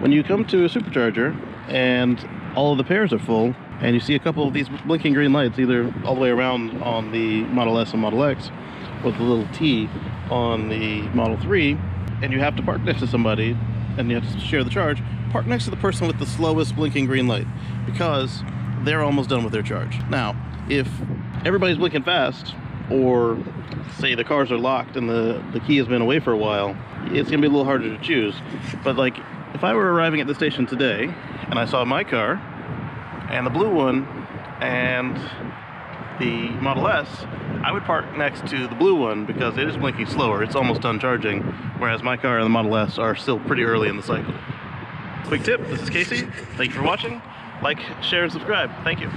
when you come to a supercharger and all of the pairs are full, and you see a couple of these blinking green lights, either all the way around on the Model S and Model X, with a little T on the Model 3, and you have to park next to somebody, and you have to share the charge, park next to the person with the slowest blinking green light, because they're almost done with their charge. Now, if everybody's blinking fast, or say the cars are locked and the, the key has been away for a while, it's gonna be a little harder to choose. But like, if I were arriving at the station today and I saw my car and the blue one and the Model S, I would park next to the blue one because it is blinking slower. It's almost done charging, whereas my car and the Model S are still pretty early in the cycle. Quick tip, this is Kacey. Thank you for watching. Like, share, and subscribe. Thank you.